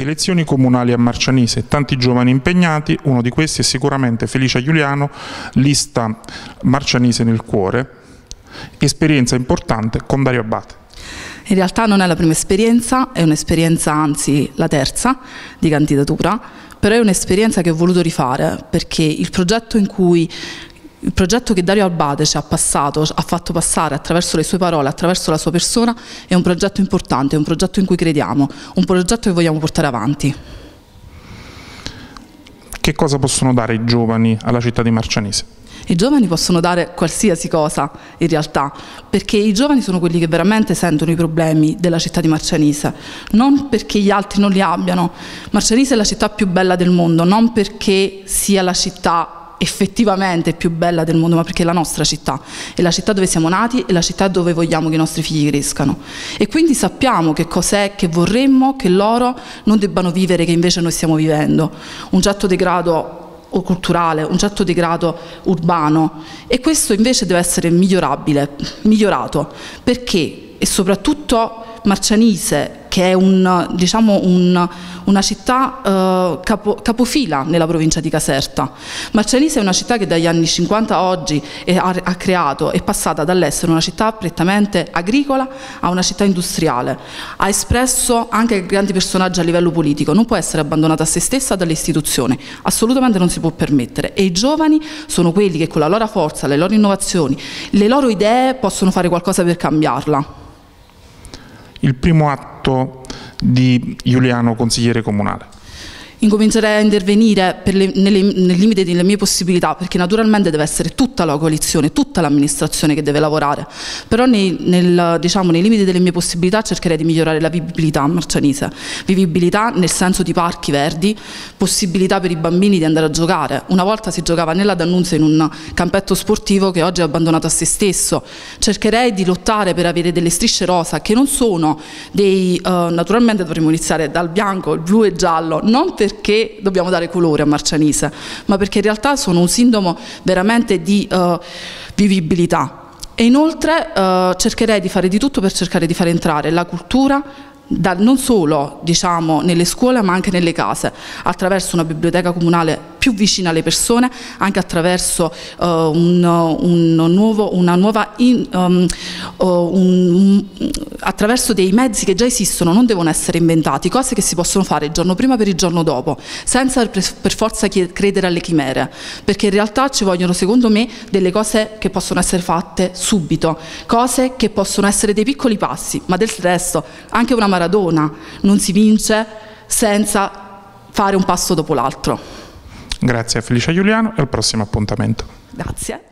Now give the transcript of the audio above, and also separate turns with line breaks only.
Elezioni comunali a Marcianise, tanti giovani impegnati, uno di questi è sicuramente Felicia Giuliano, lista Marcianise nel cuore, esperienza importante con Dario Abate.
In realtà non è la prima esperienza, è un'esperienza anzi la terza di candidatura, però è un'esperienza che ho voluto rifare perché il progetto in cui il progetto che Dario Albate ci ha passato, ha fatto passare attraverso le sue parole, attraverso la sua persona, è un progetto importante, è un progetto in cui crediamo, un progetto che vogliamo portare avanti.
Che cosa possono dare i giovani alla città di Marcianise?
I giovani possono dare qualsiasi cosa in realtà, perché i giovani sono quelli che veramente sentono i problemi della città di Marcianise, non perché gli altri non li abbiano. Marcianise è la città più bella del mondo, non perché sia la città effettivamente più bella del mondo, ma perché è la nostra città, è la città dove siamo nati e la città dove vogliamo che i nostri figli crescano. E quindi sappiamo che cos'è che vorremmo che loro non debbano vivere che invece noi stiamo vivendo. Un certo degrado culturale, un certo degrado urbano e questo invece deve essere migliorabile, migliorato, perché e soprattutto Marcianise che è un, diciamo un, una città eh, capo, capofila nella provincia di Caserta. Marcianise è una città che dagli anni 50 a oggi è, ha, ha, creato, è passata dall'essere una città prettamente agricola a una città industriale. Ha espresso anche grandi personaggi a livello politico, non può essere abbandonata a se stessa dalle istituzioni, assolutamente non si può permettere. E i giovani sono quelli che con la loro forza, le loro innovazioni, le loro idee possono fare qualcosa per cambiarla
il primo atto di Giuliano consigliere comunale
incomincerei a intervenire le, nelle, nel limite delle mie possibilità, perché naturalmente deve essere tutta la coalizione, tutta l'amministrazione che deve lavorare, però nei, nel, diciamo, nei, limiti delle mie possibilità cercherei di migliorare la vivibilità a Marcianise, vivibilità nel senso di parchi verdi, possibilità per i bambini di andare a giocare. Una volta si giocava nella D'Annunzia in un campetto sportivo che oggi è abbandonato a se stesso. Cercherei di lottare per avere delle strisce rosa che non sono dei, uh, naturalmente dovremmo iniziare dal bianco, il blu e il giallo, non per perché dobbiamo dare colore a Marcianise, ma perché in realtà sono un sintomo veramente di uh, vivibilità. E inoltre uh, cercherei di fare di tutto per cercare di far entrare la cultura da, non solo diciamo, nelle scuole ma anche nelle case, attraverso una biblioteca comunale più vicina alle persone, anche attraverso uh, un, un nuovo, una nuova in, um, un, attraverso dei mezzi che già esistono, non devono essere inventati, cose che si possono fare il giorno prima per il giorno dopo, senza per, forza credere alle chimere, perché in realtà ci vogliono secondo me delle cose che possono essere fatte subito, cose che possono essere dei piccoli passi, ma del resto anche una Maradona non si vince senza fare un passo dopo l'altro.
Grazie a Felicia Giuliano e al prossimo appuntamento.
Grazie.